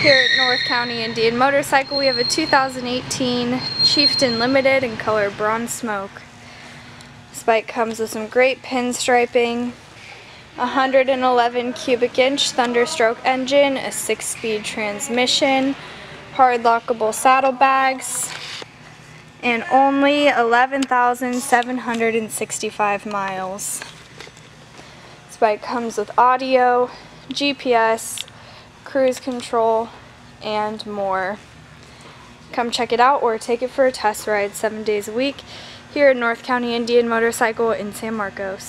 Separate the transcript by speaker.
Speaker 1: Here at North County Indian Motorcycle, we have a 2018 Chieftain Limited in color Bronze Smoke. This bike comes with some great pinstriping, 111 cubic inch Thunderstroke engine, a 6-speed transmission, hard lockable saddlebags, and only 11,765 miles. This bike comes with audio, GPS, cruise control, and more. Come check it out or take it for a test ride seven days a week here at North County Indian Motorcycle in San Marcos.